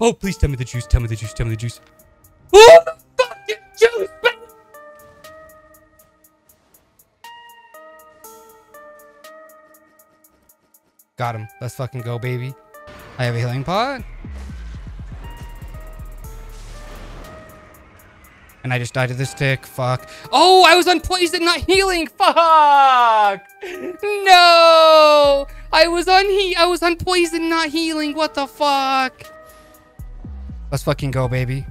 Oh, please tell me the juice. Tell me the juice. Tell me the juice. Oh, the fucking juice, baby! Got him. Let's fucking go, baby. I have a healing pot. And I just died to the stick. Fuck. Oh, I was on poison, not healing. Fuck. No. I was on he. I was on poison, not healing. What the fuck? Let's fucking go, baby.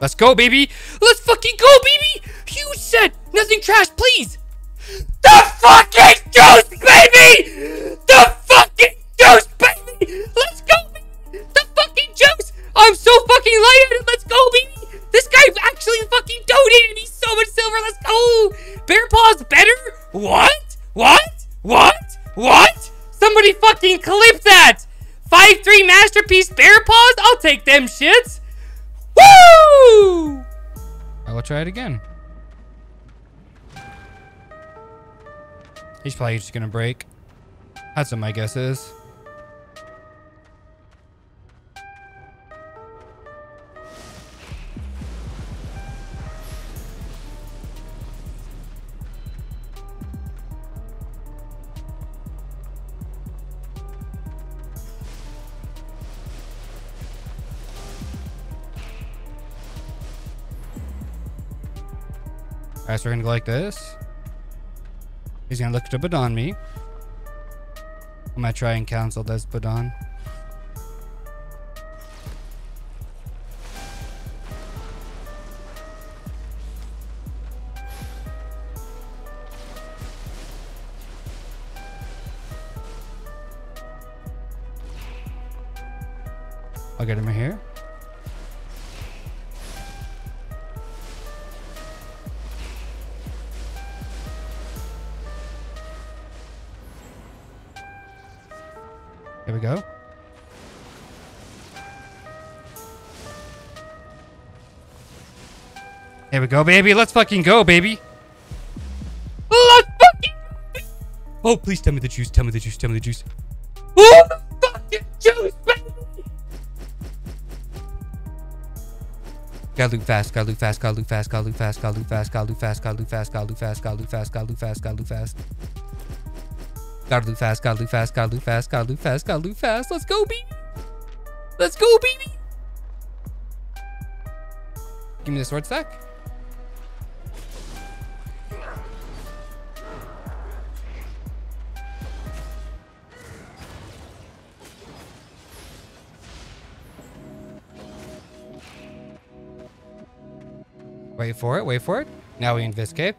Let's go, baby. Let's fucking go, baby. Huge set. Nothing trash, please. The fucking juice, baby. The fucking juice, baby. Let's them shits. Woo! I will try it again. He's probably just gonna break. That's what my guess is. Alright, so we're gonna go like this. He's gonna look to Badon me. I'm gonna try and cancel this Badon. I'll get him here. Here Here we go, baby. Let's fucking go, baby. Let's fucking Oh, please tell me the juice. Tell me the juice. Tell me the juice. Oh, the fucking juice, baby. Gotta loot fast, gotta loot fast, gotta loot fast, gotta loot fast, gotta loot fast, gotta loot fast, gotta loot fast, gotta loot fast, gotta loot fast, gotta loot fast, gotta loot fast, gotta loot fast. Gotta loot fast, gotta loot fast, gotta loot fast, gotta loot fast, gotta loot fast. Let's go, baby. Let's go, baby. Give me the sword stack. Wait for it, wait for it. Now we investigate.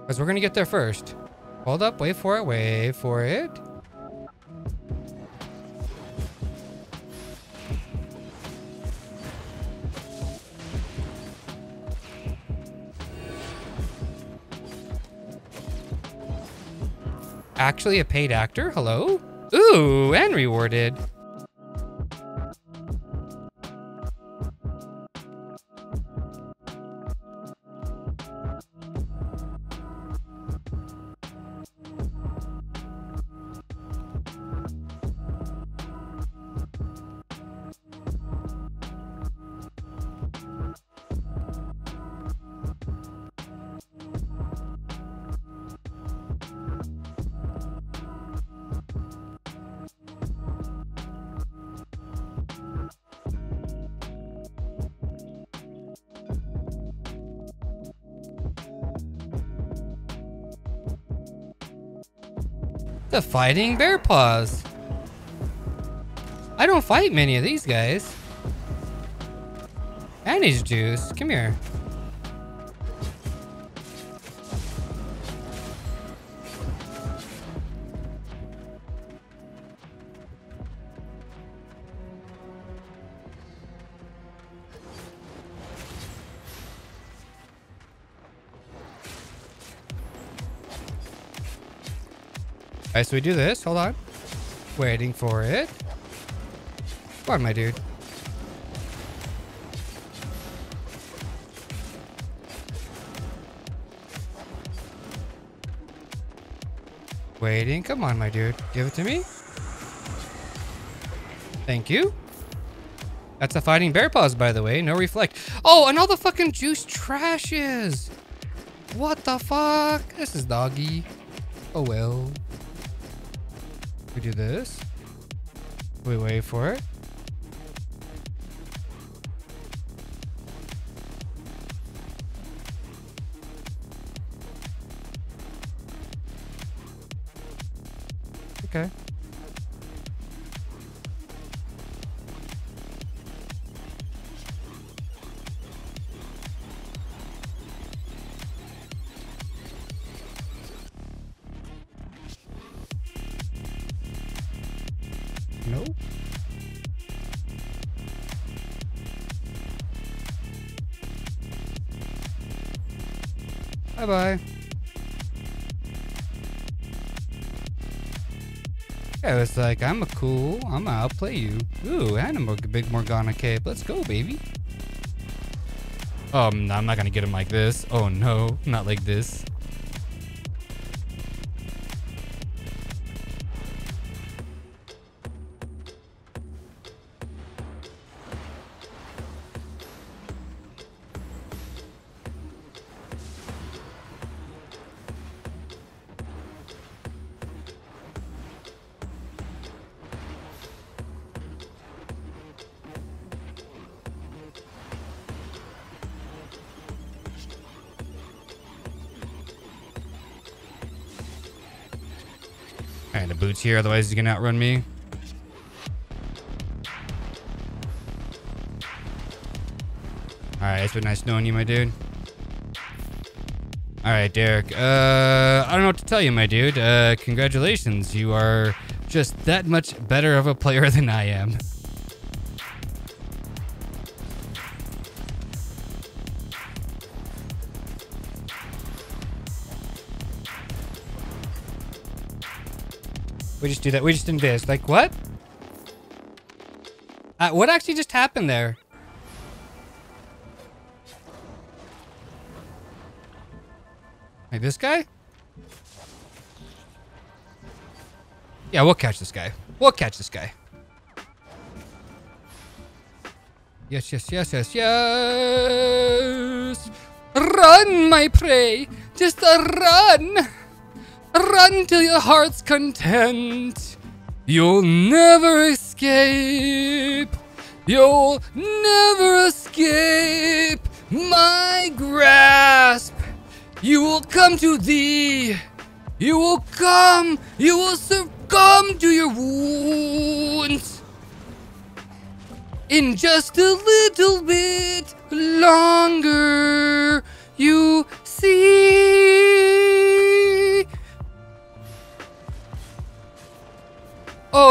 Because we're gonna get there first. Hold up, wait for it, wait for it. Actually a paid actor? Hello? Ooh, and rewarded. The fighting bear paws. I don't fight many of these guys. He's juice. Come here. Alright, so we do this. Hold on. Waiting for it. Come on, my dude. Waiting. Come on, my dude. Give it to me. Thank you. That's a fighting bear paws, by the way. No reflect. Oh, and all the fucking juice trashes. What the fuck? This is doggy. Oh well. We do this. We wait for it. Okay. Bye bye. I was like, I'm a cool, I'm gonna outplay you. Ooh, and a big Morgana cape. Let's go, baby. Um, I'm not gonna get him like this. Oh no, not like this. The boots here, otherwise he's gonna outrun me. Alright, it's been nice knowing you, my dude. Alright, Derek. Uh, I don't know what to tell you, my dude. Uh, congratulations. You are just that much better of a player than I am. We just do that. We just did this. Like, what? Uh, what actually just happened there? Like this guy? Yeah, we'll catch this guy. We'll catch this guy. Yes, yes, yes, yes, yes. Run, my prey. Just run. Run till your heart's content. You'll never escape. You'll never escape my grasp. You will come to thee. You will come. You will succumb to your wounds. In just a little bit longer, you see.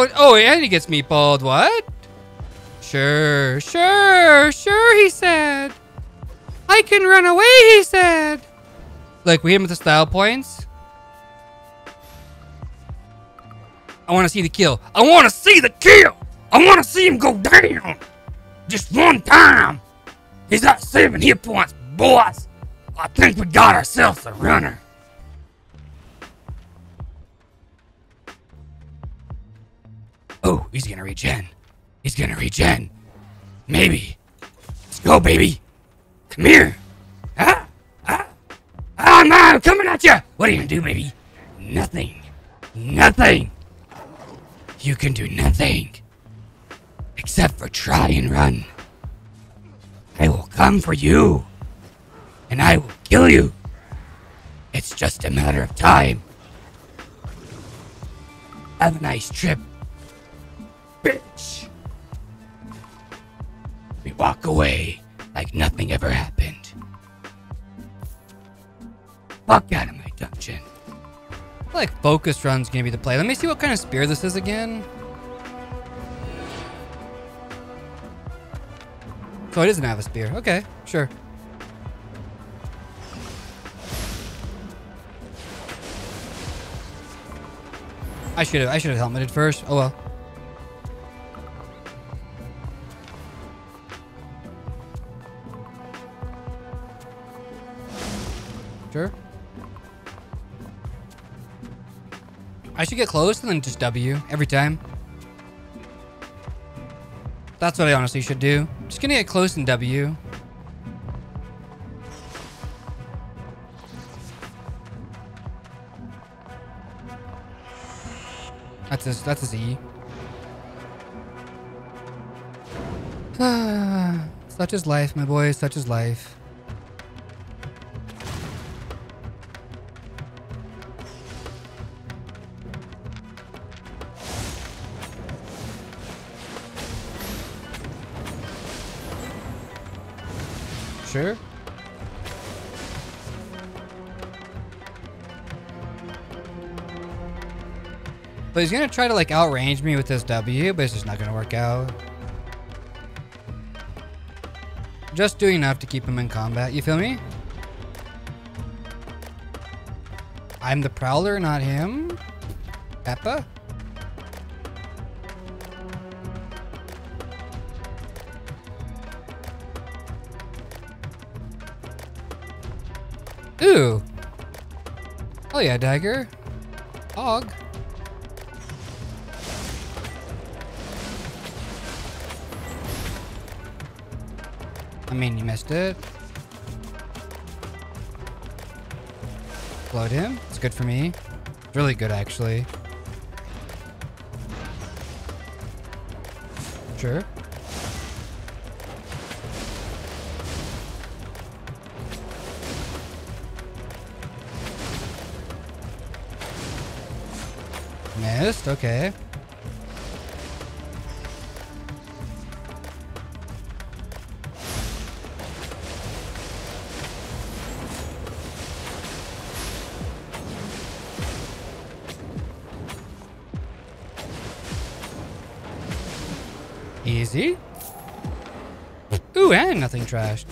Oh, oh, and he gets meatballed. What? Sure, sure, sure, he said. I can run away, he said. Like, we hit him with the style points. I want to see the kill. I want to see the kill. I want to see him go down. Just one time. He's got seven hit points, boys. I think we got ourselves a runner. He's gonna regen. He's gonna regen. Maybe. Let's go, baby. Come here. Ah, ah, ah, no, I'm coming at you. What are you gonna do, baby? Nothing. Nothing. You can do nothing. Except for try and run. I will come for you. And I will kill you. It's just a matter of time. Have a nice trip, walk away like nothing ever happened. Fuck out of my dungeon. Like focus run's gonna be the play. Let me see what kind of spear this is again. So it doesn't have a spear. Okay, sure. I should have I should have helmeted first. Oh well. I should get close and then just W every time. That's what I honestly should do. Just gonna get close and W. That's his, that's his E. Such is life, my boy. Such is life. Sure. But he's gonna try to like outrange me with this W, but it's just not gonna work out. Just doing enough to keep him in combat, you feel me? I'm the Prowler, not him. Peppa? Ooh. Oh yeah, dagger. Og. I mean, you missed it. Explode him. It's good for me. Really good, actually. Sure. Missed, okay. Easy. Ooh, and nothing trashed.